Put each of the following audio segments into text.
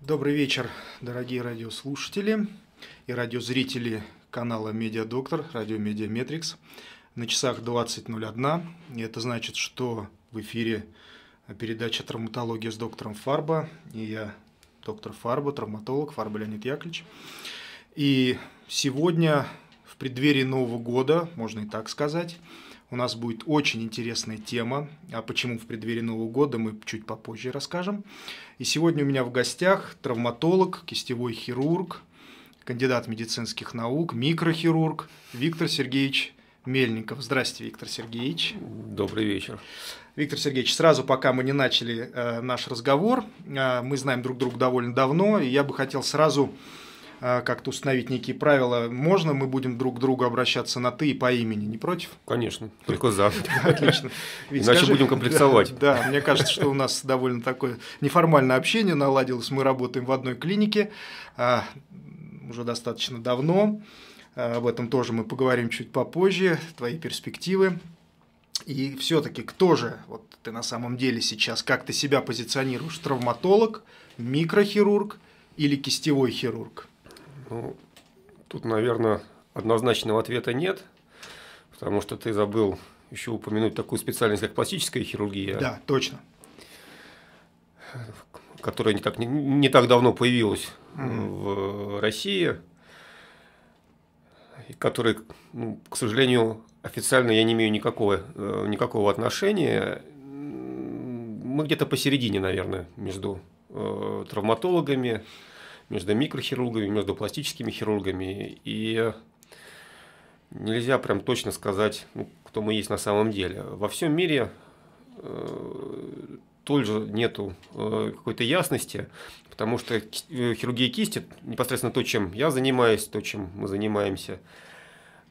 Добрый вечер, дорогие радиослушатели и радиозрители канала Медиадоктор, радио Медиаметрикс. На часах 20.01, и это значит, что в эфире передача «Травматология с доктором Фарба», и я доктор Фарба, травматолог Фарба Леонид Яковлевич. И сегодня, преддверии Нового года, можно и так сказать, у нас будет очень интересная тема. А почему в преддверии Нового года мы чуть попозже расскажем. И сегодня у меня в гостях травматолог, кистевой хирург, кандидат медицинских наук, микрохирург Виктор Сергеевич Мельников. Здравствуйте, Виктор Сергеевич. Добрый вечер. Виктор Сергеевич, сразу пока мы не начали э, наш разговор, э, мы знаем друг друга довольно давно, и я бы хотел сразу как-то установить некие правила. Можно мы будем друг к другу обращаться на «ты» и по имени, не против? Конечно, только за. Отлично. Иначе будем комплексовать. Да, мне кажется, что у нас довольно такое неформальное общение наладилось. Мы работаем в одной клинике уже достаточно давно. Об этом тоже мы поговорим чуть попозже, твои перспективы. И все-таки кто же вот ты на самом деле сейчас, как ты себя позиционируешь? Травматолог, микрохирург или кистевой хирург? Ну, тут, наверное, однозначного ответа нет, потому что ты забыл еще упомянуть такую специальность, как пластическая хирургия. Да, точно. Которая не так, не, не так давно появилась угу. в России, и которая, ну, к сожалению, официально я не имею никакого, э, никакого отношения. Мы где-то посередине, наверное, между э, травматологами, между микрохирургами, между пластическими хирургами. И нельзя прям точно сказать, ну, кто мы есть на самом деле. Во всем мире э, тоже нету какой-то ясности, потому что хирургия кисти непосредственно то, чем я занимаюсь, то, чем мы занимаемся –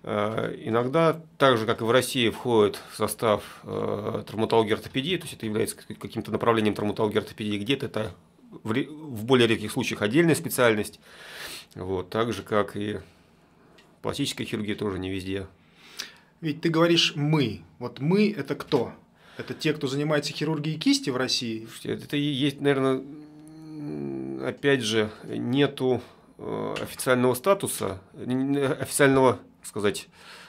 Э, иногда, так же как и в России, входит в состав э, травматологии ортопедии, то есть это является каким-то направлением травматологии ортопедии, где-то это в, в более редких случаях отдельная специальность, вот, так же как и пластическая хирургия тоже не везде. Ведь ты говоришь «мы». Вот «мы» – это кто? Это те, кто занимается хирургией кисти в России? Это есть, наверное, опять же, нету э, официального статуса, официального сказать,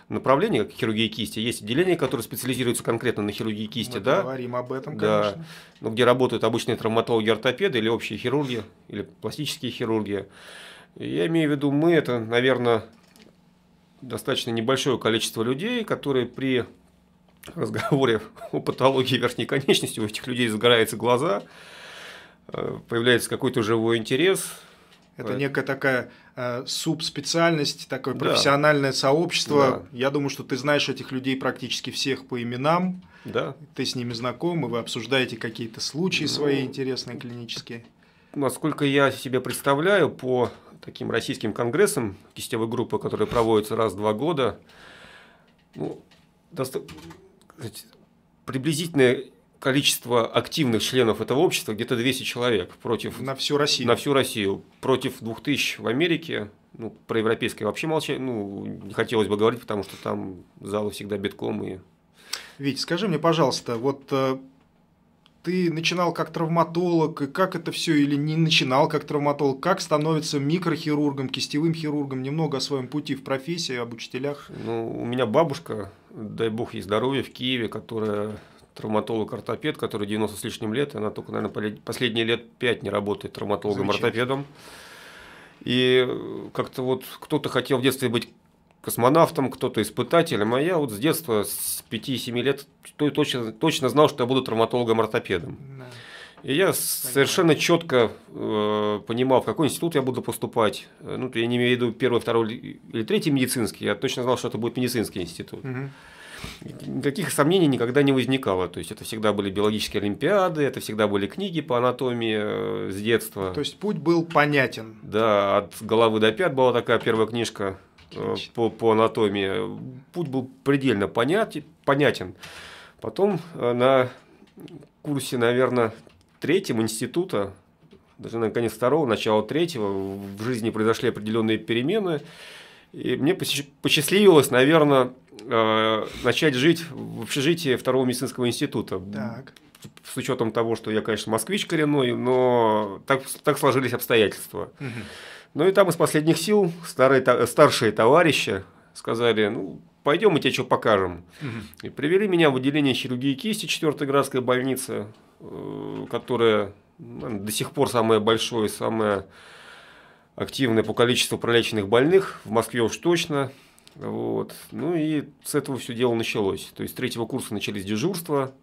направления, как хирургия кисти. Есть отделения, которые специализируются конкретно на хирургии кисти, Мы да? говорим об этом, конечно. Да. Ну, где работают обычные травматологи, ортопеды или общие хирурги, или пластические хирурги. Я имею в виду, мы это, наверное, достаточно небольшое количество людей, которые при разговоре о патологии верхней конечности у этих людей загораются глаза, э, появляется какой-то живой интерес, это right. некая такая э, субспециальность, такое да. профессиональное сообщество. Да. Я думаю, что ты знаешь этих людей практически всех по именам. Да. Ты с ними знаком, и вы обсуждаете какие-то случаи ну, свои интересные клинические. Насколько я себе представляю, по таким российским конгрессам кистевой группы, которые проводятся раз в два года, ну, доста... приблизительное количество активных членов этого общества где-то 200 человек против... На всю Россию. На всю Россию. Против 2000 в Америке. Ну, про европейское вообще молчать, ну, не хотелось бы говорить, потому что там залы всегда битком и... Вить, скажи мне, пожалуйста, вот э, ты начинал как травматолог, и как это все, или не начинал как травматолог, как становится микрохирургом, кистевым хирургом, немного о своем пути в профессии, об учителях? Ну, у меня бабушка, дай бог ей здоровья, в Киеве, которая травматолог-ортопед, который 90 с лишним лет, она только, наверное, последние лет 5 не работает травматологом-ортопедом. И как-то вот кто-то хотел в детстве быть космонавтом, кто-то испытателем, а я вот с детства, с 5-7 лет точно, точно знал, что я буду травматологом-ортопедом. И я совершенно четко э, понимал, в какой институт я буду поступать. Ну, я не имею в виду первый, второй или третий медицинский, я точно знал, что это будет медицинский институт. Угу никаких сомнений никогда не возникало. То есть это всегда были биологические олимпиады, это всегда были книги по анатомии э, с детства. То есть путь был понятен. Да, от головы до пят была такая первая книжка э, по, по анатомии. Путь был предельно понятен. понятен. Потом э, на курсе, наверное, третьем института, даже на конец второго, начало третьего, в жизни произошли определенные перемены. И мне посчастливилось, наверное, э, начать жить в общежитии второго медицинского института. Так. С учетом того, что я, конечно, москвич коренной, но так, так сложились обстоятельства. Ну и там из последних сил старые, та- старшие товарищи сказали, ну, пойдем мы тебе что покажем. И привели меня в отделение хирургии кисти 4 городской больницы, э, которая до сих пор самое большое, самое активное по количеству пролеченных больных, в Москве уж точно. Вот. Ну и с этого все дело началось. То есть с третьего курса начались дежурства,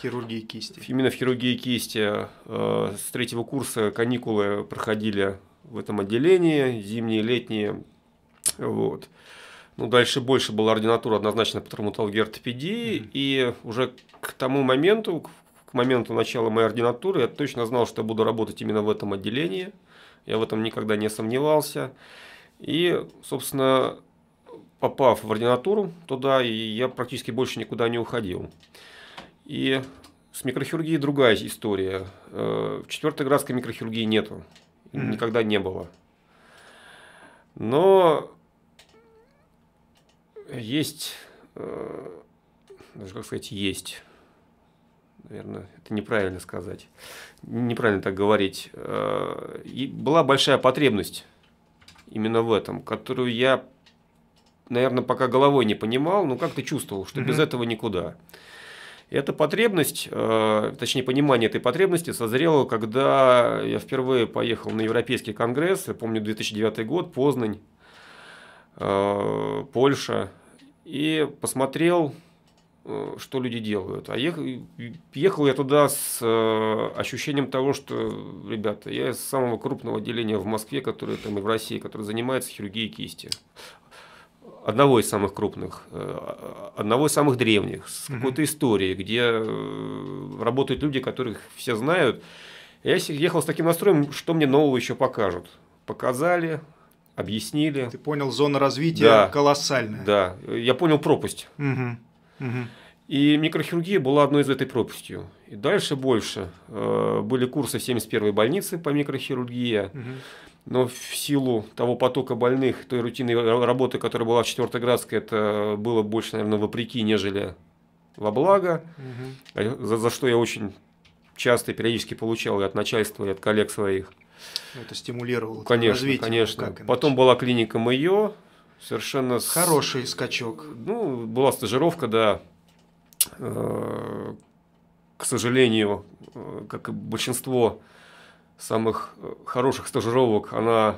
Хирургии кисти. именно в хирургии кисти. Э, С третьего курса каникулы проходили в этом отделении, зимние, летние. Вот. Ну, дальше больше была ординатура однозначно по травматологии ортопедии. Мгм. И уже к тому моменту, к моменту начала моей ординатуры, я точно знал, что я буду работать именно в этом отделении. Я в этом никогда не сомневался. И, собственно, попав в ординатуру туда, и я практически больше никуда не уходил. И с микрохирургией другая история. Э, В четвертой градской микрохирургии нету. Никогда не было. Но есть, э, даже как сказать, есть. Наверное, это неправильно сказать. Неправильно так говорить. Э, и была большая потребность именно в этом, которую я, наверное, пока головой не понимал, но как-то чувствовал, что без этого никуда. Эта потребность, э, точнее понимание этой потребности созрело, когда я впервые поехал на Европейский конгресс, я помню 2009 год, Познань, э, Польша, и посмотрел, э, что люди делают. А ехал, ехал я туда с ощущением того, что, ребята, я из самого крупного отделения в Москве, которое там и в России, которое занимается хирургией кисти. Одного из самых крупных, э, одного из самых древних, с какой-то историей, где э, работают люди, которых все знают. Я ехал с таким настроем, что мне нового еще покажут. Показали, объяснили. Ты понял, зона развития Да. колоссальная. Да, я понял пропасть. Мгм. Мгм. И микрохирургия была одной из этой пропастью. И дальше больше. Э, Были курсы в 71-й больнице по микрохирургии, Мгм. Но в силу того потока больных, той рутинной ра- работы, которая была в 4 градской, это было больше, наверное, вопреки, нежели во благо, э, за, за что я очень часто и периодически получал и от начальства, и от коллег своих. Это стимулировало Конечно, развитие. конечно. Иначе? Потом была клиника МОЕ, совершенно... с- Хороший скачок. Ну, была стажировка, да. Э, К сожалению, э, как и большинство самых э, хороших стажировок, она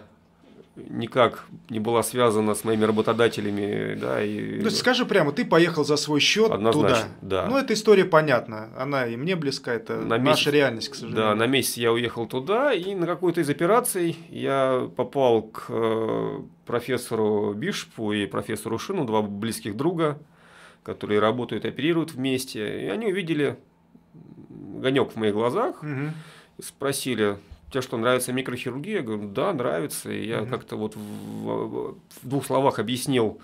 никак не была связана с моими работодателями, да, и Ну, скажи прямо, ты поехал за свой счет Однозначно, туда. да. Ну, эта история понятна. Она и мне близка. Это На наша месяц- реальность, к сожалению. Да, на месяц я уехал туда, и на какой-то из операций я попал к э, профессору Бишпу и профессору Шину, два близких друга, которые работают и оперируют вместе. И они увидели огонек в моих глазах, Мгм. Спросили, тебе что, нравится микрохирургия? Я говорю, да, нравится. И я Мгм. как-то вот в, в- двух словах объяснил,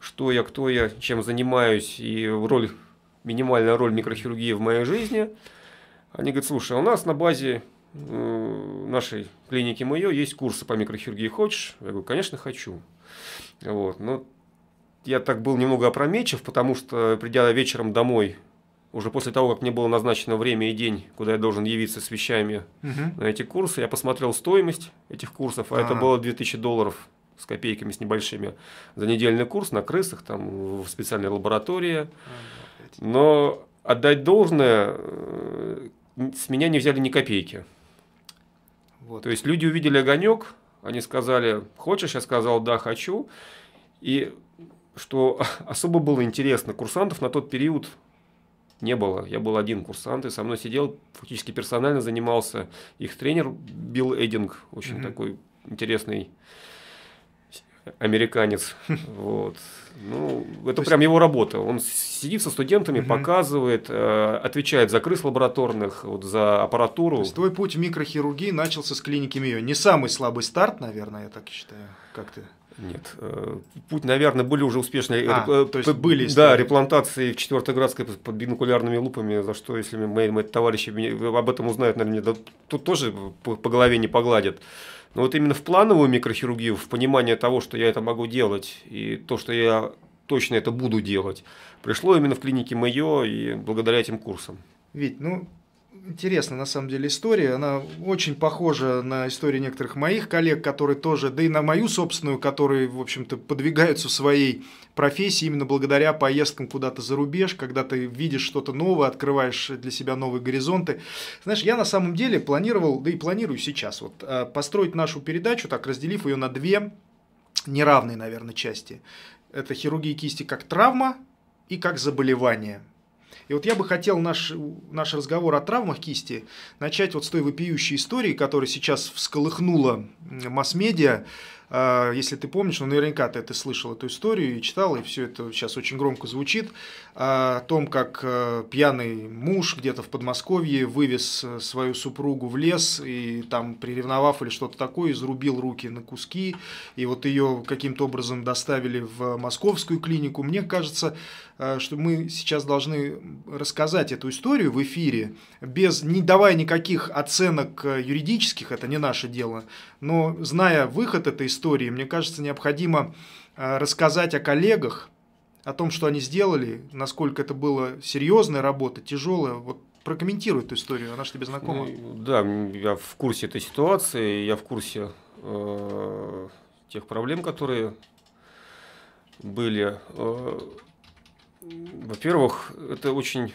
что я, кто я, чем занимаюсь, и роль, минимальная роль микрохирургии в моей жизни. Они говорят, слушай, а у нас на базе э, нашей клиники МОЕ есть курсы по микрохирургии. Хочешь? Я говорю, конечно, хочу. Вот. Но я так был немного опрометчив, потому что, придя вечером домой, уже после того, как мне было назначено время и день, куда я должен явиться с вещами Мгм. на эти курсы, я посмотрел стоимость этих курсов, а это Ага. было 2000 долларов с копейками, с небольшими, за недельный курс на крысах, там, в специальной лаборатории. Но отдать должное, э, с меня не взяли ни копейки. Вот. То есть люди увидели огонек, они сказали, хочешь? Я сказал, да, хочу. И что особо было интересно, курсантов на тот период не было. Я был один курсант, и со мной сидел, фактически персонально занимался их тренер Билл Эдинг, очень Мгм. такой интересный американец. Вот. Ну, это прям его работа. Он сидит со студентами, Мгм. показывает, э, отвечает за крыс лабораторных, вот, за аппаратуру. То есть твой путь в микрохирургии начался с клиники МИО. Не самый слабый старт, наверное, я так считаю. Как ты? Нет. э, Путь, наверное, были уже успешные. А, э, то есть п- были Да, истории. реплантации в четвертой градской под бинокулярными лупами, за что, если мои, мои товарищи об этом узнают, наверное, да, тут тоже по, по голове не погладят. Но вот именно в плановую микрохирургию, в понимание того, что я это могу делать, и то, что я точно это буду делать, пришло именно в клинике Майо и благодаря этим курсам. Ведь, ну, интересная на самом деле история. Она очень похожа на историю некоторых моих коллег, которые тоже, да и на мою собственную, которые, в общем-то, подвигаются в своей профессии именно благодаря поездкам куда-то за рубеж, когда ты видишь что-то новое, открываешь для себя новые горизонты. Знаешь, я на самом деле планировал, да и планирую сейчас, вот, э, построить нашу передачу, так разделив ее на две неравные, наверное, части. Это хирургия кисти как травма и как заболевание. И вот я бы хотел наш, наш разговор о травмах кисти начать вот с той вопиющей истории, которая сейчас всколыхнула масс-медиа, если ты помнишь, ну наверняка ты это слышал, эту историю и читал, и все это сейчас очень громко звучит, а, о том, как э, пьяный муж где-то в Подмосковье вывез э, свою супругу в лес и там, приревновав или что-то такое, изрубил руки на куски, и вот ее каким-то образом доставили в московскую клинику. Мне кажется, э, что мы сейчас должны рассказать эту историю в эфире, без, не давая никаких оценок юридических, это не наше дело, но зная выход этой истории, мне кажется, необходимо э, рассказать о коллегах, о том, что они сделали, насколько это было серьезная работа, тяжелая. Вот прокомментируй эту историю, она же тебе знакома. Ну, да, я в курсе этой ситуации, я в курсе э, тех проблем, которые были. Э, во-первых, это очень,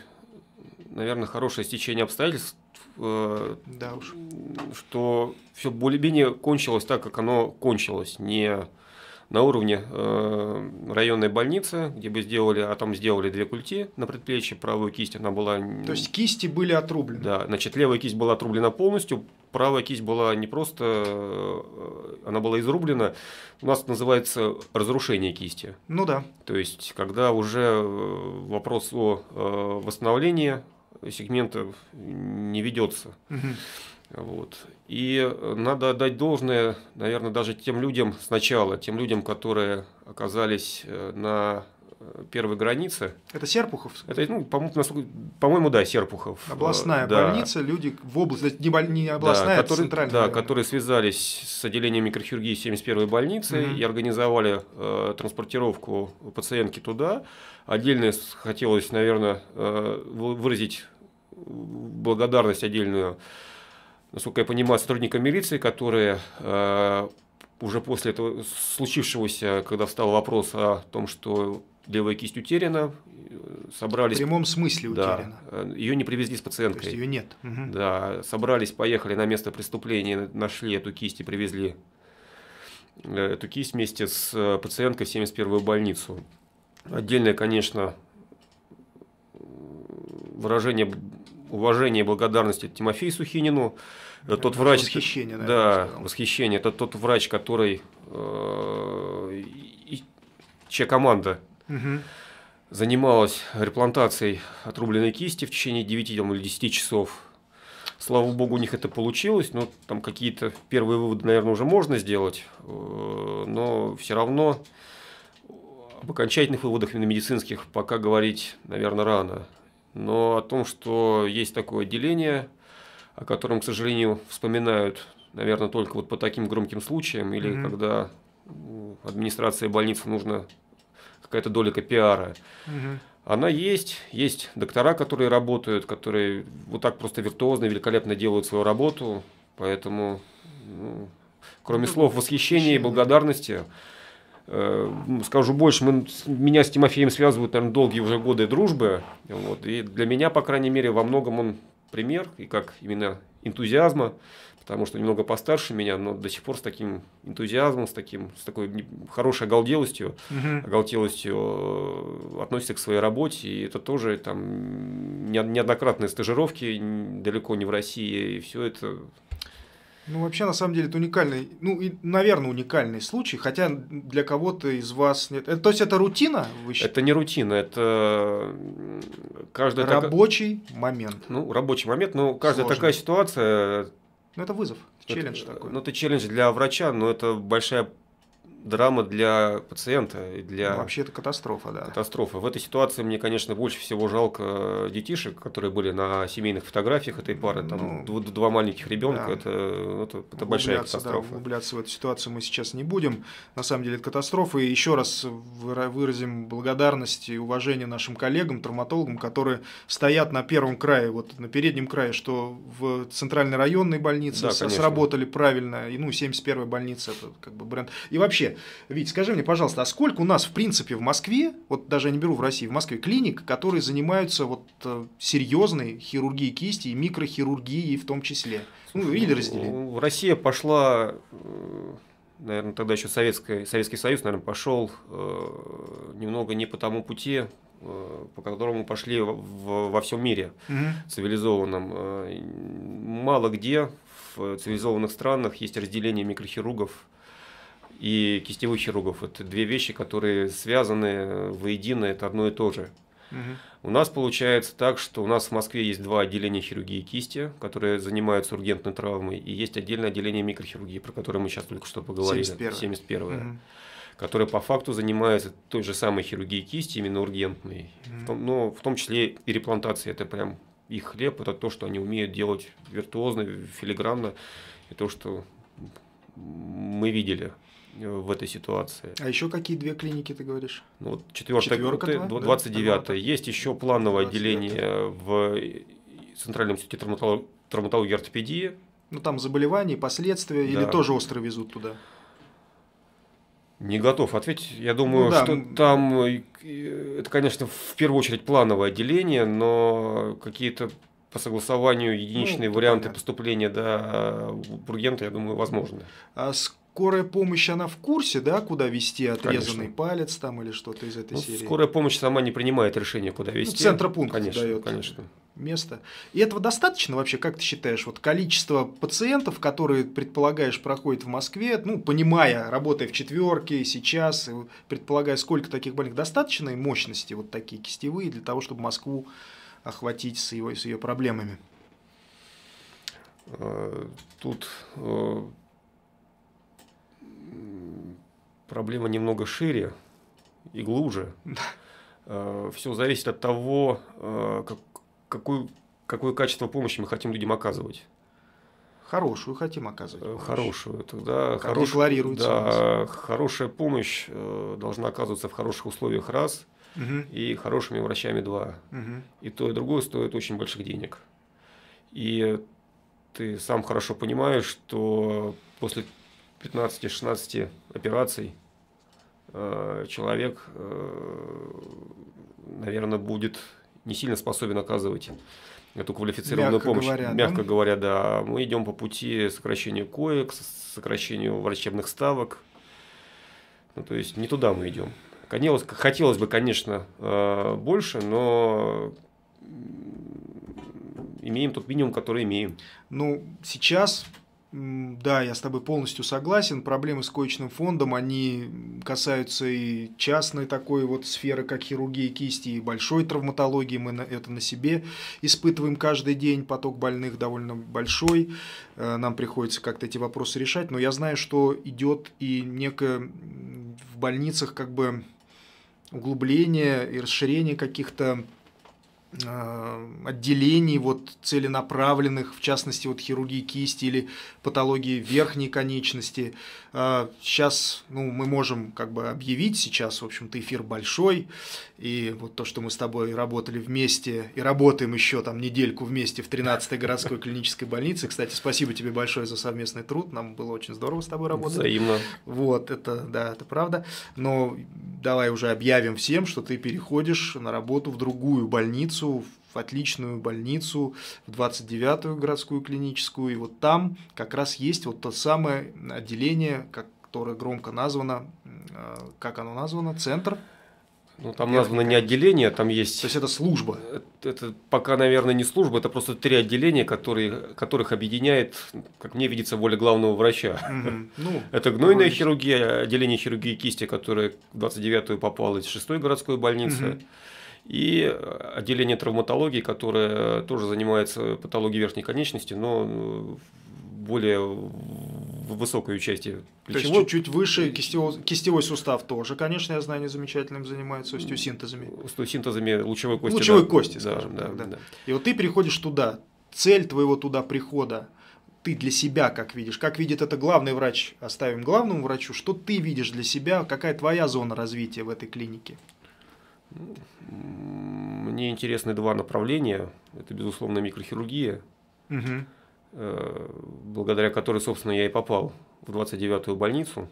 наверное, хорошее стечение обстоятельств, Э, да уж. что все более-менее кончилось так, как оно кончилось. Не на уровне э, районной больницы, где бы сделали, а там сделали две культи на предплечье, правую кисть она была... То есть кисти были отрублены? Да, значит, левая кисть была отрублена полностью, правая кисть была не просто, э, она была изрублена, у нас это называется разрушение кисти. Ну да. То есть, когда уже э, вопрос о восстановлении сегментов не ведется. Угу. Вот. И надо отдать должное, наверное, даже тем людям сначала, тем людям, которые оказались э, на э, первой границе. Это Серпухов? Это, ну, по-моему, по да, Серпухов. Областная да. больница, люди в области, не, боль, не областная, да, которые, центральная. Да, которые связались с отделением микрохирургии 71-й больницы угу. и организовали э, транспортировку пациентки туда. Отдельно хотелось, наверное, э, выразить благодарность отдельную, насколько я понимаю, сотрудникам милиции, которые э, уже после этого случившегося, когда встал вопрос о том, что левая кисть утеряна, собрались... В прямом смысле утеряна. Да, ее не привезли с пациенткой. То есть ее нет. Угу. Да, собрались, поехали на место преступления, нашли эту кисть и привезли э, эту кисть вместе с э, пациенткой в 71-ю больницу. Отдельное, конечно, выражение уважение и благодарность Тимофею Сухинину. Это тот врач, восхищение, да, восхищение. Это тот врач, который э, чья команда угу. занималась реплантацией отрубленной кисти в течение 9 или 10 часов. Слава богу, у них это получилось, но там какие-то первые выводы, наверное, уже можно сделать, э, но все равно об окончательных выводах именно медицинских пока говорить, наверное, рано но о том, что есть такое отделение, о котором, к сожалению, вспоминают, наверное, только вот по таким громким случаям, или mm-hmm. когда администрации больницы нужна какая-то долика пиара. Она есть, есть доктора, которые работают, которые вот так просто виртуозно, великолепно делают свою работу, поэтому, ну, кроме ну, слов восхищения и благодарности, Э, скажу больше, мы, меня с Тимофеем связывают, наверное, долгие уже годы дружбы. Вот, и для меня, по крайней мере, во многом он пример, и как именно энтузиазма, потому что немного постарше меня, но до сих пор с таким энтузиазмом, с, таким, с такой хорошей оголделостью, угу. оголтелостью э, относится к своей работе. И это тоже там неоднократные стажировки, далеко не в России, и все это ну, вообще, на самом деле, это уникальный, ну, и, наверное, уникальный случай, хотя для кого-то из вас нет. Это, то есть, это рутина, вы считаете? Это не рутина, это каждая Рабочий так... момент. Ну, рабочий момент, но каждая Сложный. такая ситуация... Ну, это вызов, челлендж это, такой. Ну, это челлендж для врача, но это большая драма для пациента и для... Ну, вообще это катастрофа, да. Катастрофа. В этой ситуации мне, конечно, больше всего жалко детишек, которые были на семейных фотографиях этой пары. Там ну, два маленьких ребенка. Да. Это, это, это большая катастрофа. Да, углубляться в эту ситуацию мы сейчас не будем. На самом деле это катастрофа. И еще раз выразим благодарность и уважение нашим коллегам, травматологам, которые стоят на первом крае, вот на переднем крае, что в центральной районной больнице да, сработали правильно. И, ну, 71-я больница, это как бы бренд. И вообще, Вить, скажи мне, пожалуйста, а сколько у нас, в принципе, в Москве, вот даже я не беру в России, в Москве клиник, которые занимаются вот э, серьезной хирургией кисти и микрохирургией в том числе? Ну, или разделить. Россия пошла, э, наверное, тогда еще Советский, Советский Союз, наверное, пошел э, немного не по тому пути, по которому пошли во всем мире угу. цивилизованном. Мало где в цивилизованных странах есть разделение микрохирургов и кистевых хирургов. Это две вещи, которые связаны воедино, это одно и то же. Угу. У нас получается так, что у нас в Москве есть два отделения хирургии кисти, которые занимаются ургентной травмой, и есть отдельное отделение микрохирургии, про которое мы сейчас только что поговорили. 71 71 угу. которое по факту занимается той же самой хирургией кисти, именно ургентной. Угу. В том, но в том числе и реплантация, это прям их хлеб, это то, что они умеют делать виртуозно, филигранно, и то, что мы видели в этой ситуации. А еще какие две клиники ты говоришь? Ну, вот четвертая, Четверка, 29 да? Есть еще плановое 29 отделение в Центральном институте травматологии, травматологии и ортопедии. Ну там заболевания, последствия, да. или тоже остро везут туда? Не готов ответить. Я думаю, ну, да. что там э, это, конечно, в первую очередь плановое отделение, но какие-то по согласованию единичные ну, варианты понятно. поступления до бургента, я думаю, возможны. А скорая помощь, она в курсе, да, куда вести отрезанный конечно. палец там или что-то из этой ну, серии? Скорая помощь сама не принимает решение, куда ну, вести. Ну, центропункт конечно, дает конечно. место. И этого достаточно вообще, как ты считаешь? Вот количество пациентов, которые, предполагаешь, проходят в Москве, ну, понимая, работая в четверке сейчас, предполагая, сколько таких больных, достаточной мощности вот такие кистевые для того, чтобы Москву охватить с, его, с ее проблемами? Э, тут э, проблема немного шире и глубже. Э, Все зависит от того, как, какую, какое качество помощи мы хотим людям оказывать. Хорошую хотим оказывать. Помощь. Хорошую. Тогда как хорош... декларируется. Да, хорошая помощь должна оказываться в хороших условиях раз угу. и хорошими врачами два. Угу. И то, и другое стоит очень больших денег. И ты сам хорошо понимаешь, что после 15-16 операций э, человек, э, наверное, будет не сильно способен оказывать эту квалифицированную мягко помощь. Говоря, мягко да? говоря, да. Мы идем по пути сокращения коек, сокращению врачебных ставок. Ну, то есть не туда мы идем. Хотелось, хотелось бы, конечно, э, больше, но имеем тот минимум, который имеем. Ну, сейчас да, я с тобой полностью согласен. Проблемы с коечным фондом, они касаются и частной такой вот сферы, как хирургия кисти, и большой травматологии. Мы это на себе испытываем каждый день. Поток больных довольно большой. Э, нам приходится как-то эти вопросы решать. Но я знаю, что идет и некое в больницах как бы углубление и расширение каких-то отделений вот целенаправленных, в частности вот хирургии кисти или патологии верхней конечности. Сейчас э, ну, мы можем как бы объявить, сейчас, в общем-то, эфир большой, и вот то, что мы с тобой работали вместе и работаем еще там недельку вместе в 13-й городской клинической больнице. Кстати, спасибо тебе большое за совместный труд, нам было очень здорово с тобой работать. Взаимно. Вот, это, да, это правда. Но давай уже объявим всем, что ты переходишь на работу в другую больницу, больницу, в отличную больницу, в 29-ю городскую клиническую, и вот там как раз есть вот то самое отделение, которое громко названо, э, как оно названо, центр ну, там названо не отделение, там есть... То есть это служба? Это, это пока, наверное, не служба, это просто три отделения, которые, которых объединяет, как мне видится, воля главного врача. Mm-hmm. Ну, это гнойная говорить. хирургия, отделение хирургии кисти, которое в 29-ю попало из 6-й городской больницы. Mm-hmm и отделение травматологии, которое тоже занимается патологией верхней конечности, но в более в высокой части То есть чуть-чуть выше кистевой, кистевой сустав тоже, конечно, я знаю, замечательным занимается остеосинтезами. Остеосинтезами лучевой кости. Лучевой да. кости, скажем да, так, да. да. И вот ты приходишь туда, цель твоего туда прихода, ты для себя как видишь, как видит это главный врач, оставим главному врачу, что ты видишь для себя, какая твоя зона развития в этой клинике? Мне интересны два направления. Это, безусловно, микрохирургия, угу. благодаря которой, собственно, я и попал в 29-ю больницу.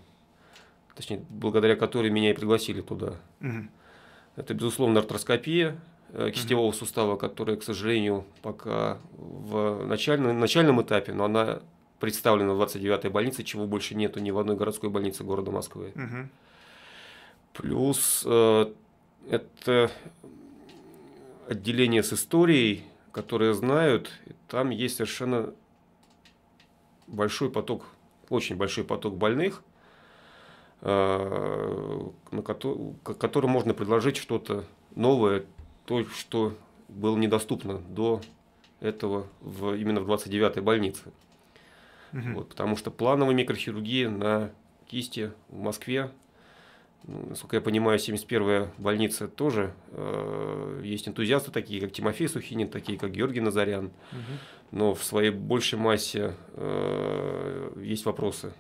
Точнее, благодаря которой меня и пригласили туда. Угу. Это, безусловно, артроскопия э, кистевого угу. сустава, которая, к сожалению, пока в начальном, начальном этапе, но она представлена в 29-й больнице, чего больше нету ни в одной городской больнице города Москвы. Угу. Плюс э, это отделение с историей, которые знают, там есть совершенно большой поток, очень большой поток больных, э, на которым можно предложить что-то новое, то, что было недоступно до этого в, именно в 29-й больнице. Угу. Вот, потому что плановая микрохирургия на кисти в Москве насколько я понимаю, 71-я больница тоже э, есть энтузиасты такие, как Тимофей Сухинин, такие, как Георгий Назарян. Угу. Но в своей большей массе э, есть вопросы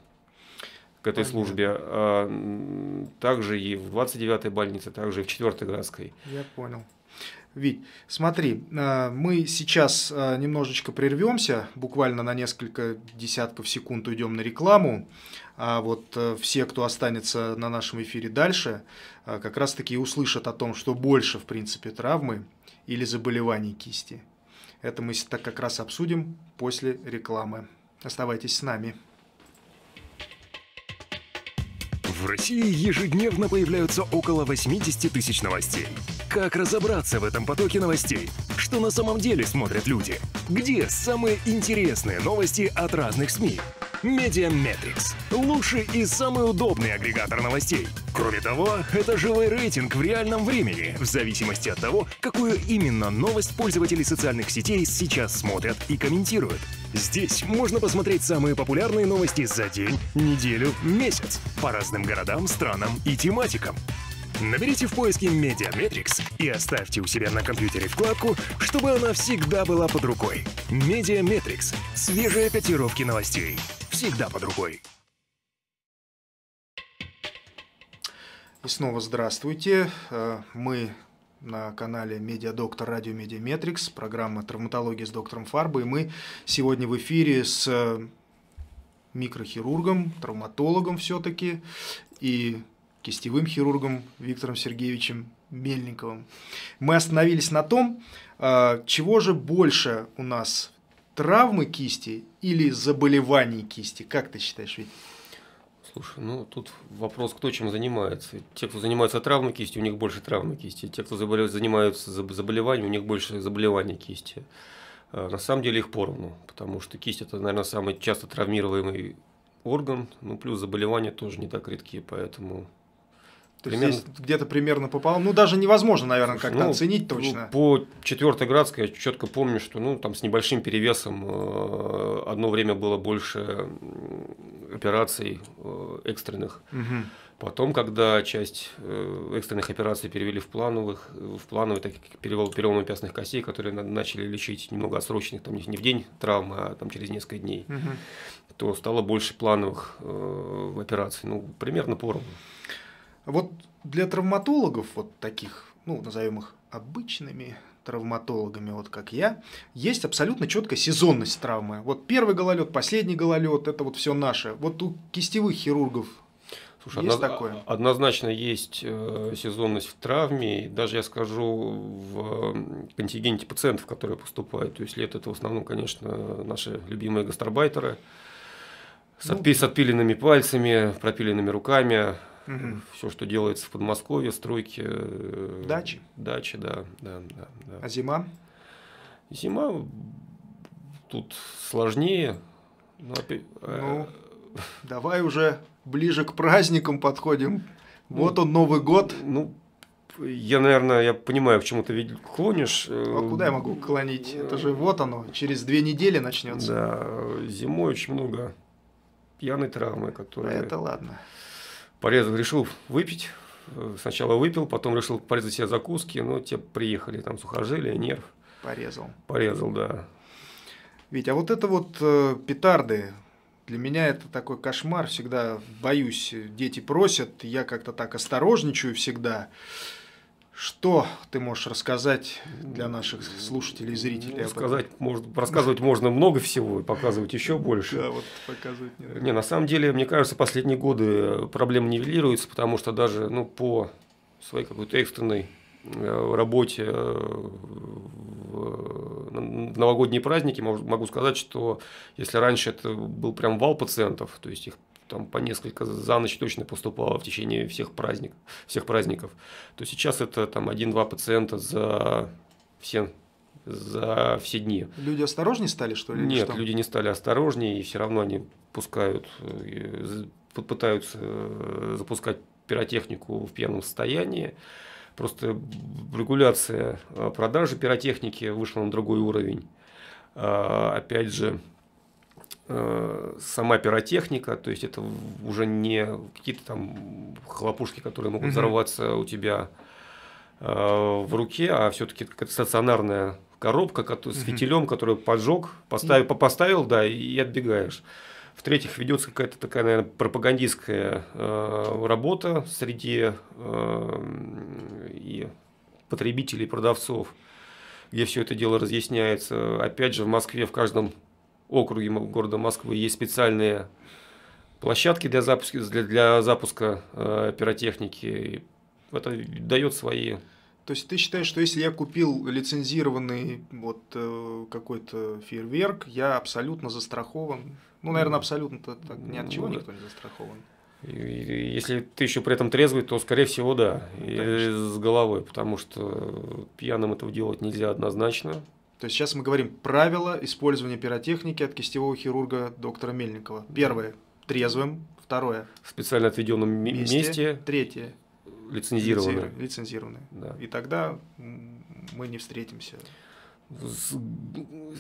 к этой Понятно. службе. А, также и в 29-й больнице, также и в 4-й городской. Я понял. Вить, смотри, э, мы сейчас э, немножечко прервемся, буквально на несколько десятков секунд уйдем на рекламу, а вот э, все, кто останется на нашем эфире дальше, как раз-таки услышат о том, что больше, в принципе, травмы или заболеваний кисти. Это мы так как раз обсудим после рекламы. Оставайтесь с нами. В России ежедневно появляются около 80 тысяч новостей. Как разобраться в этом потоке новостей? Что на самом деле смотрят люди? Где самые интересные новости от разных СМИ? Медиаметрикс – лучший и самый удобный агрегатор новостей. Кроме того, это живой рейтинг в реальном времени, в зависимости от того, какую именно новость пользователи социальных сетей сейчас смотрят и комментируют. Здесь можно посмотреть самые популярные новости за день, неделю, месяц по разным городам, странам и тематикам. Наберите в поиске Mediametrics и оставьте у себя на компьютере вкладку, чтобы она всегда была под рукой. Mediametrics – свежие котировки новостей всегда под рукой. И снова здравствуйте. Э, мы на канале Медиадоктор Радио Медиаметрикс, программа «Травматология с доктором Фарбой». Мы сегодня в эфире с микрохирургом, травматологом все-таки и кистевым хирургом Виктором Сергеевичем Мельниковым. Мы остановились на том, э, чего же больше у нас травмы кисти или заболеваний кисти? Как ты считаешь, Вить? Слушай, ну тут вопрос, кто чем занимается. Те, кто занимается травмой кисти, у них больше травмы кисти. Те, кто заболевают, занимаются заболеванием, у них больше заболеваний кисти. А, на самом деле их поровну, потому что кисть это, наверное, самый часто травмируемый орган, ну плюс заболевания тоже не так редкие, поэтому то примерно... есть где-то примерно пополам. Ну, даже невозможно, наверное, как-то ну, оценить точно. По четвертой градской я четко помню, что ну, там с небольшим перевесом э, одно время было больше операций э, экстренных. Угу. Потом, когда часть э, экстренных операций перевели в плановых, в плановые, так как перевел переломы пястных костей, которые начали лечить немного отсроченных, там не в день травмы, а там через несколько дней, угу. то стало больше плановых э, операций. Ну, примерно поровну. Вот для травматологов, вот таких, ну, назовем их обычными травматологами, вот как я, есть абсолютно четкая сезонность травмы. Вот первый гололед, последний гололед, это вот все наше. Вот у кистевых хирургов Слушай, есть одно, такое? Однозначно есть э, сезонность в травме. Даже я скажу в контингенте пациентов, которые поступают. То есть лет это в основном, конечно, наши любимые гастарбайтеры с, ну, отпи- с отпиленными пальцами, пропиленными руками, Угу. Все, что делается в Подмосковье, стройки. Э, дачи. Дачи, да, да, да, да. А зима? Зима тут сложнее. Но, э, ну, давай уже ближе к праздникам подходим. Ну, вот он Новый год. Ну, я, наверное, я понимаю, к чему ты клонишь. А куда я могу клонить? Это же вот оно, через две недели начнется. Да, зимой очень много пьяной травмы, которая... Это ладно. Порезал, решил выпить. Сначала выпил, потом решил порезать себе закуски, но те приехали, там сухожилие, нерв. Порезал. Порезал, да. Ведь, а вот это вот э, петарды, для меня это такой кошмар, всегда боюсь, дети просят, я как-то так осторожничаю всегда. Что ты можешь рассказать для наших слушателей и зрителей? Ну, сказать, может, рассказывать можно много всего и показывать еще больше. Да, вот показывать не Не, на самом деле, мне кажется, последние годы проблема нивелируется, потому что даже ну, по своей какой-то экстренной э, работе э, в новогодние праздники могу сказать, что если раньше это был прям вал пациентов, то есть их там по несколько за ночь точно поступало в течение всех праздников, всех праздников, то сейчас это там один-два пациента за все за все дни. Люди осторожнее стали, что ли? Нет, что? люди не стали осторожнее, и все равно они пускают, пытаются э, запускать пиротехнику в пьяном состоянии. Просто регуляция э, продажи пиротехники вышла на другой уровень. А, опять же, Э, сама пиротехника, то есть это уже не какие-то там хлопушки, которые могут взорваться у тебя э, в руке, а все-таки какая-то стационарная коробка с фитилем, которую поджег, поставил, поставил, да, и отбегаешь. В-третьих, ведется какая-то такая, наверное, пропагандистская э, работа среди э, и потребителей, и продавцов, где все это дело разъясняется. Опять же, в Москве в каждом округе города Москвы есть специальные площадки для запуска, для, для запуска э, пиротехники. Это дает свои то есть ты считаешь, что если я купил лицензированный вот э, какой-то фейерверк, я абсолютно застрахован? Ну, наверное, абсолютно так ни от чего ну, никто не застрахован. И, если ты еще при этом трезвый, то, скорее всего, да, и с головой, потому что пьяным этого делать нельзя однозначно. То есть сейчас мы говорим правила использования пиротехники от кистевого хирурга доктора Мельникова. Первое – трезвым. Второе – в специально отведенном месте. месте. Третье – лицензированное. Лицензированное. Да. И тогда мы не встретимся.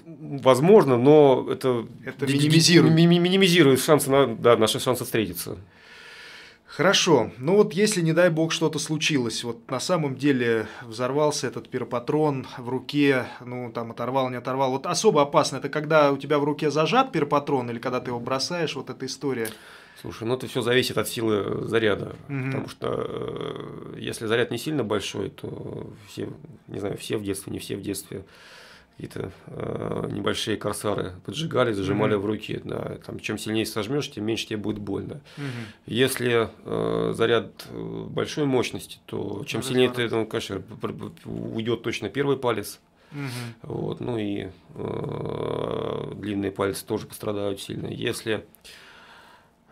Возможно, но это, это минимизирует. минимизирует шансы на, да, наши шансы встретиться. Хорошо. Ну вот если, не дай бог, что-то случилось, вот на самом деле взорвался этот пиропатрон в руке, ну там оторвал, не оторвал. Вот особо опасно, это когда у тебя в руке зажат пиропатрон или когда ты его бросаешь, вот эта история. Слушай, ну это все зависит от силы заряда, угу. потому что э, если заряд не сильно большой, то все, не знаю, все в детстве, не все в детстве какие-то э, небольшие корсары поджигали, зажимали mm-hmm. в руки. Да, там, чем сильнее сожмешь, тем меньше тебе будет больно. Mm-hmm. Если э, заряд э, большой мощности, то чем сильнее ты, ну, конечно, уйдет точно первый палец. Угу. Вот, ну и э, длинные пальцы тоже пострадают сильно. Если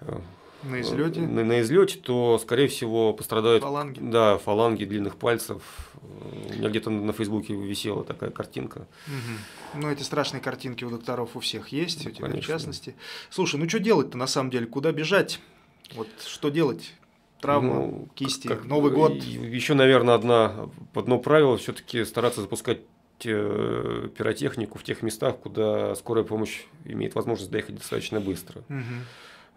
э, на излете? На, на излете, то, скорее всего, пострадают фаланги. Да, фаланги длинных пальцев. У меня где-то на Фейсбуке висела такая картинка.Угу. Ну, эти страшные картинки у докторов у всех есть, ну, у тебя конечно. в частности. Слушай, ну что делать-то на самом деле? Куда бежать? Вот что делать? Травма, ну, кисти, как, Новый год. Еще, наверное, одна, одно правило все-таки стараться запускать э, пиротехнику в тех местах, куда скорая помощь имеет возможность доехать достаточно быстро. Угу.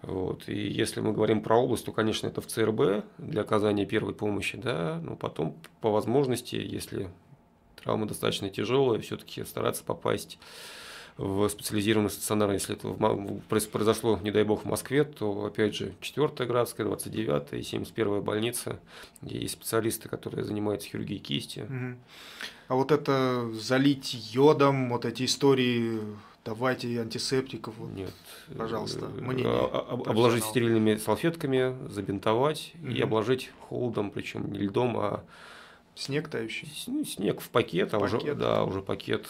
Вот. И если мы говорим про область, то, конечно, это в ЦРБ для оказания первой помощи, да, но потом по возможности, если травма достаточно тяжелая, все-таки стараться попасть в специализированный стационар. Если это произошло, не дай бог, в Москве, то, опять же, 4 градская, 29 и 71 больница, где есть специалисты, которые занимаются хирургией кисти. А вот это залить йодом, вот эти истории давайте антисептиков. Вот, Нет. Пожалуйста, э, мнение. Обложить стерильными салфетками, забинтовать угу. и обложить холодом, причем не льдом, а снег тающий. Ну, снег в пакет, а пакет. уже да, уже пакет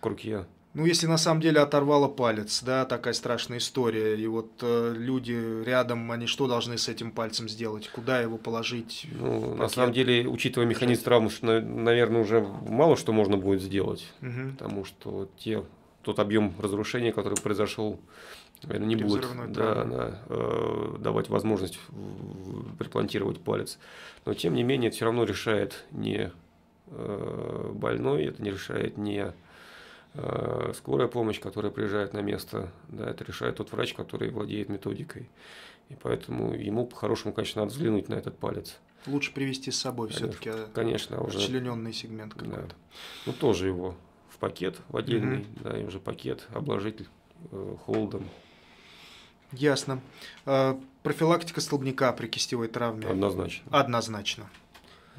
к руке. Ну, если на самом деле оторвало палец, да, такая страшная история, и вот э, люди рядом, они что должны с этим пальцем сделать? Куда его положить? Ну, на самом деле, учитывая механизм травмы, наверное, уже мало что можно будет сделать, угу. потому что те тот объем разрушения, который произошел, наверное, не будет да, да, э, давать возможность приплантировать палец. Но тем не менее, это все равно решает не э, больной, это не решает не э, скорая помощь, которая приезжает на место, да, это решает тот врач, который владеет методикой. И поэтому ему по-хорошему, конечно, надо взглянуть на этот палец. Лучше привести с собой все-таки конечно, уже- расчлененный сегмент Да. какой-то. Ну, тоже его в пакет, в отдельный, да, и уже пакет, обложить э, холодом. Ясно. А, профилактика столбняка при кистевой травме Однозначно. однозначно.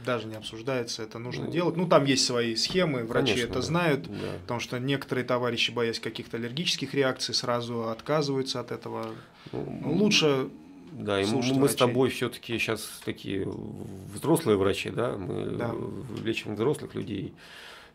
Даже не обсуждается, это нужно Ну, делать. Ну, там есть свои схемы, врачи Конечно, это знают. Да. Потому что некоторые товарищи, боясь каких-то аллергических реакций, сразу отказываются от этого. Ну, Ну, Лучше Да, и мы, мы с врачей. тобой все-таки сейчас такие взрослые врачи, да, мы Да. лечим взрослых людей.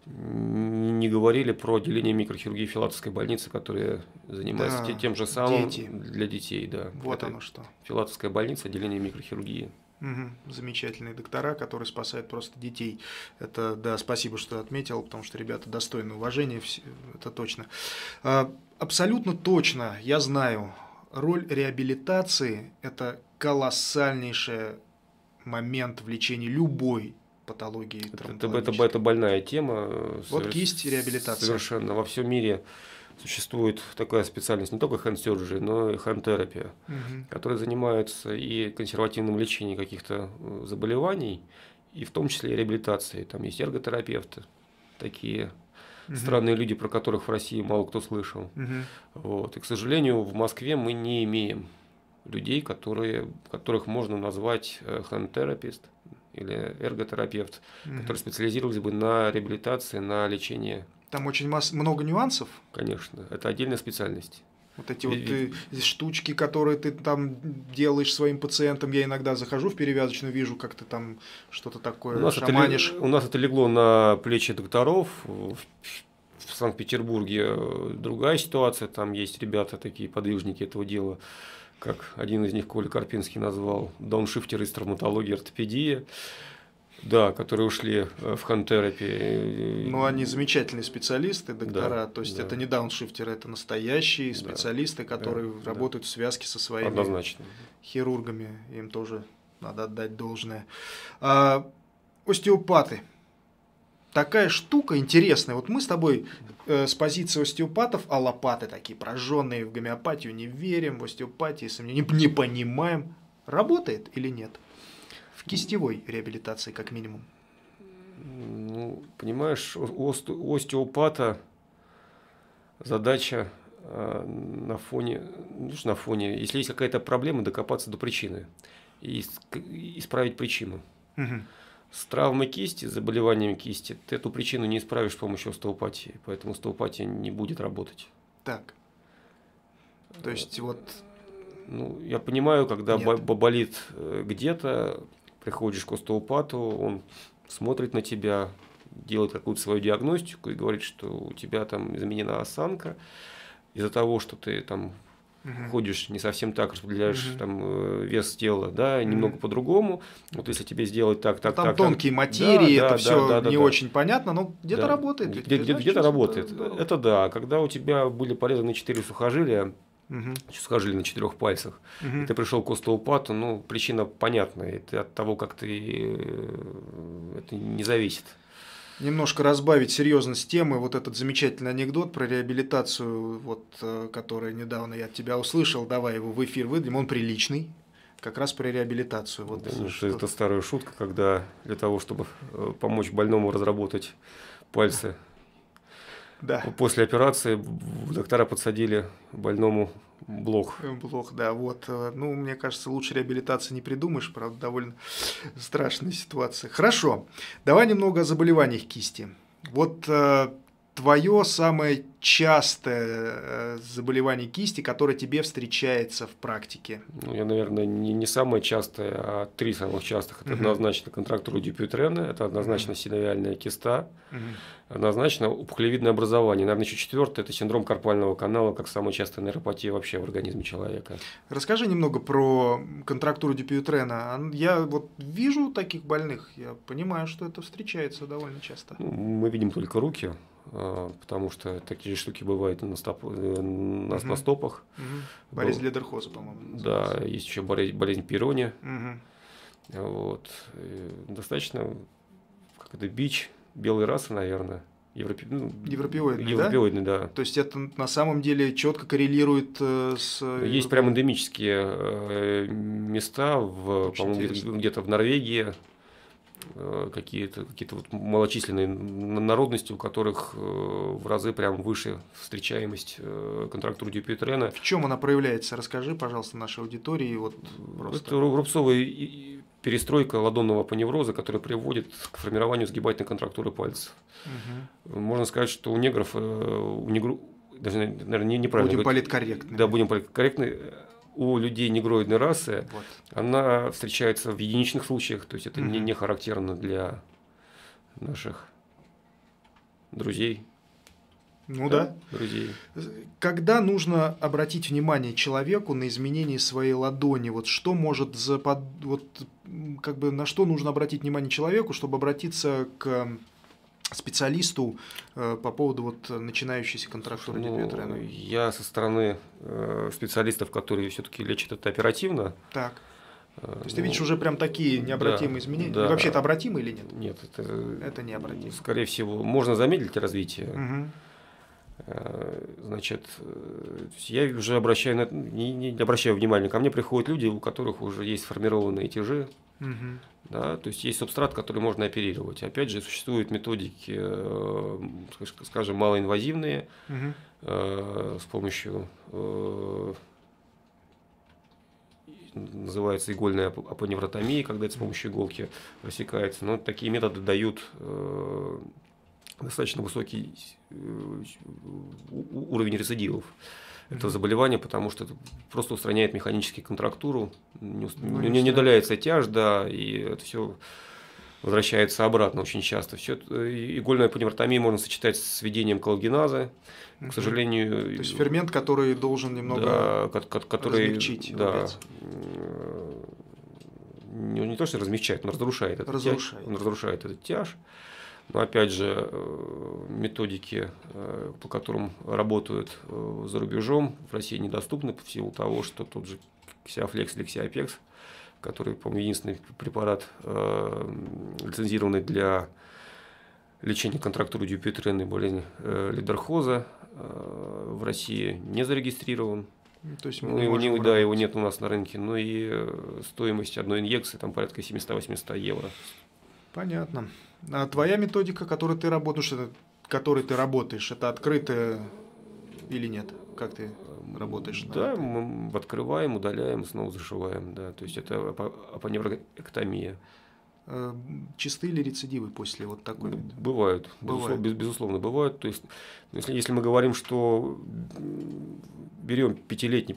Не говорили про отделение микрохирургии Филатовской больницы, которая занимается Да, те- тем же самым дети. для детей, да. вот Это оно что. Филатовская больница, отделение микрохирургии. Мгм. Замечательные доктора, которые спасают просто детей. Это, да, спасибо, что отметил, потому что ребята достойны уважения, это точно. А, Абсолютно точно, я знаю, роль реабилитации – это колоссальнейший момент в лечении любой патологии Это, это, это, это больная тема. э, Вот кисть реабилитация. Совершенно. Во всем мире существует такая специальность, не только hand surgery, но и hand therapy. Мгм. которые занимаются и консервативным лечением каких-то э, заболеваний, и в том числе и реабилитацией. Там есть эрготерапевты, такие Мгм. странные люди, про которых в России мало кто слышал. Мгм. Вот. И, к сожалению, в Москве мы не имеем людей, которые, которых можно назвать hand-терапист или эрготерапевт, Мгм. которые специализировались бы на реабилитации, на лечении. Там очень масс- много нюансов. Конечно, это отдельная специальность. Вот эти вот э, штучки, которые ты там делаешь своим пациентам, я иногда захожу в перевязочную, вижу, как ты там что-то такое У нас, это, шаманишь. ле- у нас это легло на плечи докторов. В, в Санкт-Петербурге другая ситуация. Там есть ребята, такие подвижники этого дела, как один из них Коля Карпинский назвал, дауншифтеры из травматологии, ортопедии. Да, которые ушли э, в хантерапи. Ну, они замечательные специалисты, доктора. Да, То есть да. это не дауншифтеры, это настоящие Да, специалисты, которые да. работают в связке со своими Однозначно. хирургами. Им тоже надо отдать должное. А, остеопаты. Такая штука интересная. Вот мы с тобой э, с позиции остеопатов, а лопаты такие прожженные в гомеопатию не верим, в остеопатии сомнений, не, не понимаем, работает или нет. В кистевой реабилитации, как минимум. Ну, понимаешь, у ост- у остеопата задача э, на фоне, ну, на фоне, если есть какая-то проблема, докопаться до причины и ис- исправить причину. Мгм. С травмой кисти, с заболеванием кисти, ты эту причину не исправишь с помощью остеопатии, поэтому остеопатия не будет работать. Так. То есть вот Ну, я понимаю, когда Нет. бо- бо- болит э, где-то, приходишь к остеопату, он смотрит на тебя, делает какую-то свою диагностику и говорит, что у тебя там изменена осанка из-за того, что ты там мгм. ходишь не совсем так, распределяешь Мгм. там э, вес тела, да, немного по-другому. Вот если тебе сделать так, так, там так, тонкие так, материи, да, это да, все да, да, не да. очень понятно, но где-то Да. работает. ведь Где- где- где-то работает. здорово. Это да. Когда у тебя были порезаны четыре сухожилия, Мгм. сухожилия на четырех пальцах, Мгм. и ты пришел к остеопату, ну, причина понятная. Это от того, как ты... э, Это не зависит. Немножко разбавить серьезность темы, вот этот замечательный анекдот про реабилитацию, вот, э, который недавно я от тебя услышал, давай его в эфир выдадим, он приличный, как раз про реабилитацию. Вот, Да, ну, что- Это старая шутка, когда для того, чтобы э, помочь больному разработать пальцы Да, после операции, доктора подсадили больному блок. блок, да, вот. э, Ну, мне кажется, лучше реабилитации не придумаешь, правда, довольно страшная ситуация. Хорошо, давай немного о заболеваниях кисти. Вот твое самое частое э, заболевание кисти, которое тебе встречается в практике. Ну, я, наверное, не, не самое частое, а три самых частых. Это Мгм. однозначно контрактура Дюпютрена, это однозначно синовиальная киста, Мгм. однозначно опухолевидное образование. Наверное, еще четвертое – это синдром карпального канала, как самая частая нейропатия вообще в организме человека. Расскажи немного про контрактуру Дюпютрена. Я вот вижу таких больных, я понимаю, что это встречается довольно часто. Ну, мы видим только руки, потому что такие штуки бывают на, стоп- э, на, Мгм. на стопах. Мгм. Болезнь Ледерхоза, по-моему. Да, есть еще болезнь, болезнь Пирони. Мгм. Вот. И достаточно, как это, бич белой расы, наверное. Европе... ну, Европеоидный, да? европеоидный, да? То есть это на самом деле четко коррелирует э, с... Есть прям эндемические э, места, в, по-моему, где-то, в Норвегии, э, какие-то какие вот малочисленные народности, у которых э, в разы прям выше встречаемость э, контрактур дюпютрена. В чем она проявляется? Расскажи, пожалуйста, нашей аудитории. Вот просто. Это ру- рубцовая перестройка ладонного апоневроза, которая приводит к формированию сгибательной контрактуры пальцев. Мгм. Можно сказать, что у негров, э, у негру... даже, наверное, не- неправильно Будем говорить. политкорректны. Да, будем корректны. У людей негроидной расы Вот. она встречается в единичных случаях, то есть это не, Мгм. не характерно для наших друзей. Ну да. Друзей. Когда нужно обратить внимание человеку на изменение своей ладони? Вот что может запод... вот как бы на что нужно обратить внимание человеку, чтобы обратиться к специалисту э, по поводу вот начинающейся контрактуры Ну, дебютрена? я со стороны э, специалистов, которые все-таки лечат это оперативно. Так. э, То есть ты ну, видишь уже прям такие необратимые да, изменения? да. И вообще это обратимо или нет? Нет, это, Это необратимо. скорее всего, можно замедлить развитие. Э, Значит, я уже обращаю, на, не, не обращаю внимания, ко мне приходят люди, у которых уже есть сформированные тяжи, Мгм. да, то есть есть субстрат, который можно оперировать. Опять же, существуют методики, э, скаж- скажем, малоинвазивные, Мгм. э, с помощью э, называется игольная ап- апоневротомия, когда это с помощью иголки рассекается. Но такие методы дают э, достаточно высокий э, уровень рецидивов этого Мгм. заболевания, потому что это просто устраняет механически контрактуру, не, Ну, не- не удаляется тяжь, да, и это все возвращается обратно очень часто. Все игольная апоневротомия можно сочетать с введением коллагеназа. Мгм. К сожалению, То есть фермент, который должен немного... да, ко- ко- который размягчить да, м, не, не то, что размягчает, он разрушает этот Разрушает. тяж. Он разрушает этот тяж. Но опять же, э, методики, э, по которым работают э, за рубежом, в России недоступны в силу того, что тот же Ксиофлекс или Ксиопекс, который, по-моему, единственный препарат, лицензированный для лечения контрактуры дюпютренной болезни лидерхоза, в России не зарегистрирован. То есть мы Ну, не его, не- да, его нет у нас на рынке. Ну и стоимость одной инъекции там порядка 700-800 евро. Понятно. А твоя методика, которой ты работаешь, это, которой ты работаешь, это открытая или нет? Как ты работаешь? на Да, мы открываем, удаляем, снова зашиваем. Да. То есть это апо- апоневроэктомия. Э, Чистые ли рецидивы после вот такой? Бывают, Бывает. безусловно, без- безусловно, бывают. То есть, ну, если, если мы говорим, что берем пятилетний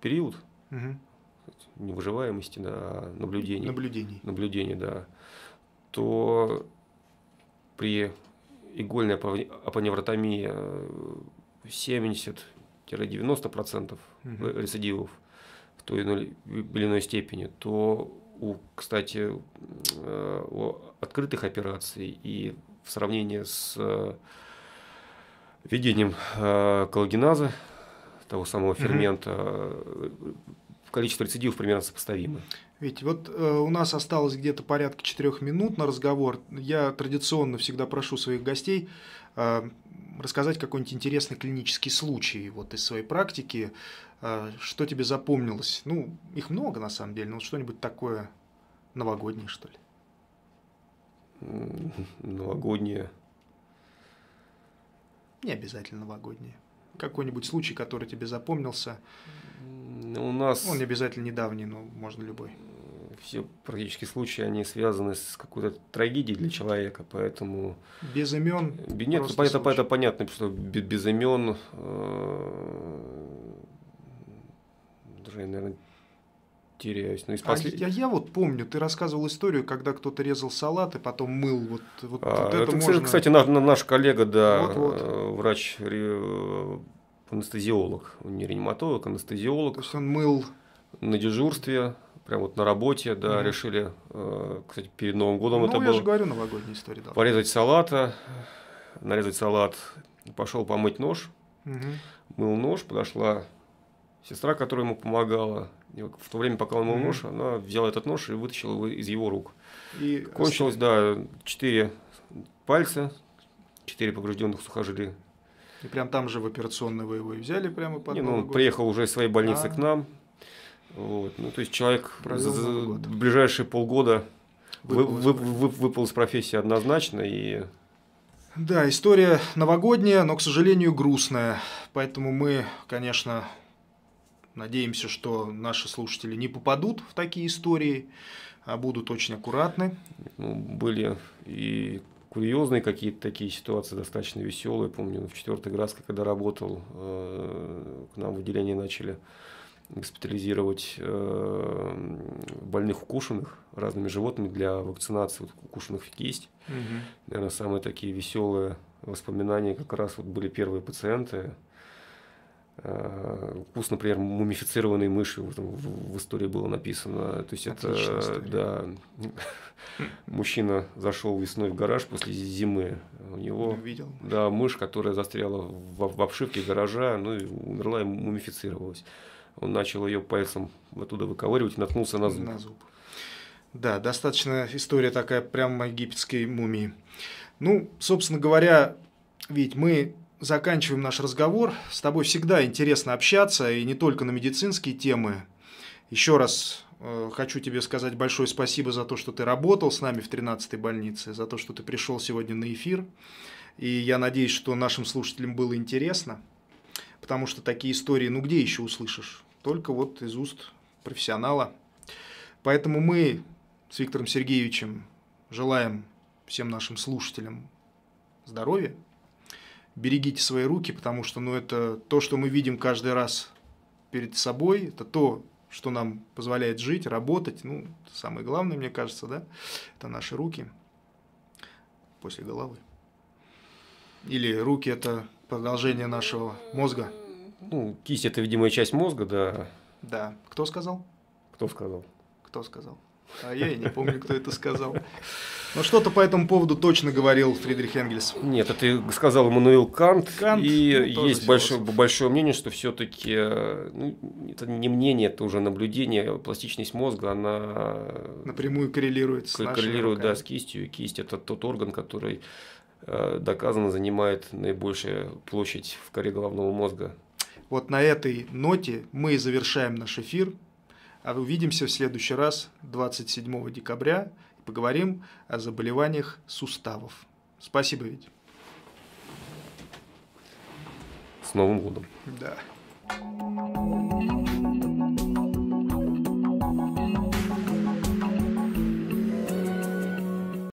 период выживаемости, да, а наблюдений, Наблюдений. наблюдений, да, то при игольной апо- апоневротомии э, 70-90% Мгм. рецидивов в той или иной- степени, то у, кстати, э, у открытых операций и в сравнении с э, введением э, коллагеназа, того самого фермента, э, количество рецидивов примерно сопоставимо. Ведь вот э, у нас осталось где-то порядка четырех минут на разговор. Я традиционно всегда прошу своих гостей э, рассказать какой-нибудь интересный клинический случай вот из своей практики. Э, что тебе запомнилось? Ну, их много на самом деле, но вот что-нибудь такое новогоднее, что ли? М, Новогодние. Не обязательно новогоднее. Какой-нибудь случай, который тебе запомнился. У нас Он не обязательно недавний, но можно любой. все практически случаи, они связаны с какой-то трагедией для человека, поэтому Без имен. Нет, это, случай. это понятно, что бе- без имен э, даже наверное, теряюсь. Но из А послед- я, я вот помню, ты рассказывал историю, когда кто-то резал салат и потом мыл. Вот, вот, А, вот это, это кстати, можно... кстати, наш, на- наш коллега, да, Вот-вот. э, врач ре- анестезиолог, он не реаниматолог, То анестезиолог есть он мыл на дежурстве, прям вот на работе, да, Мгм. решили, э, кстати, перед Новым годом ну, это я было. же говорю, новогодняя история. Да. порезать салата, нарезать салат, пошел помыть нож, Мгм. мыл нож, подошла сестра, которая ему помогала. И в то время, пока он мыл нож, она взяла этот нож и вытащила его из его рук. И Кончилось, да, четыре пальца, Четыре поврежденных сухожилия. И прям там же в операционной вы его и взяли прямо под Не, ну, он приехал уже из своей больницы А. к нам. Вот. Ну, то есть человек за- в ближайшие полгода вы- Выпал вы- профессии. вы- выпал из профессии однозначно. И Да, история новогодняя, но, к сожалению, грустная. Поэтому мы, конечно, надеемся, что наши слушатели не попадут в такие истории, а будут очень аккуратны. ну, были и курьезные какие-то такие ситуации, достаточно веселые. Помню, в четвертой Градской, когда работал, э, к нам в отделении начали госпитализировать э, больных укушенных разными животными для вакцинации вот, укушенных в кисть. Наверное, самые такие веселые воспоминания как раз вот были первые пациенты. Э, Укус, например, мумифицированной вот там в, в истории было написано. То есть Отличная это, история. да, мужчина зашел весной в гараж после зимы. У него, Видел. да, мышь, которая застряла в, в обшивке гаража, ну и умерла и мумифицировалась. Он начал ее пальцем оттуда выковыривать и наткнулся на зуб. На зуб. Да, достаточно история такая прямо египетской мумии. Ну, собственно говоря, ведь мы заканчиваем наш разговор. С тобой всегда интересно общаться, и не только на медицинские темы. Еще раз э, хочу тебе сказать большое спасибо за то, что ты работал с нами в 13-й больнице, за то, что ты пришел сегодня на эфир. И я надеюсь, что нашим слушателям было интересно, потому что такие истории, ну где еще услышишь? Только вот из уст профессионала. Поэтому мы с Виктором Сергеевичем желаем всем нашим слушателям здоровья. Берегите свои руки, потому что ну, это то, что мы видим каждый раз перед собой, это то, что нам позволяет жить, работать. Ну, самое главное, мне кажется, да, это наши руки после головы. Или руки – это продолжение нашего мозга. Ну, кисть это видимая часть мозга, да. Да. Кто сказал? Кто сказал? Кто сказал? А я и не помню, кто это сказал. Но что-то по этому поводу точно говорил Фридрих Энгельс. Нет, это сказал Эммануил Кант. Кант, и ну, есть большое, большое мнение, что все-таки, ну, это не мнение, это уже наблюдение, пластичность мозга, она Напрямую коррелирует с коррелирует да, руками. с кистью. И кисть это тот орган, который э, доказано занимает наибольшую площадь в коре головного мозга. Вот на этой ноте мы и завершаем наш эфир. А увидимся в следующий раз 27 декабря поговорим о заболеваниях суставов. Спасибо, Вить. С Новым годом. Да.